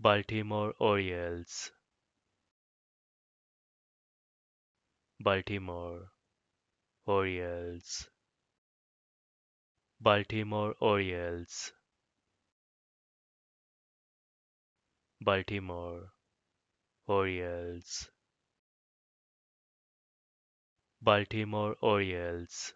Baltimore Orioles. Baltimore Orioles. Baltimore Orioles. Baltimore Orioles. Baltimore Orioles.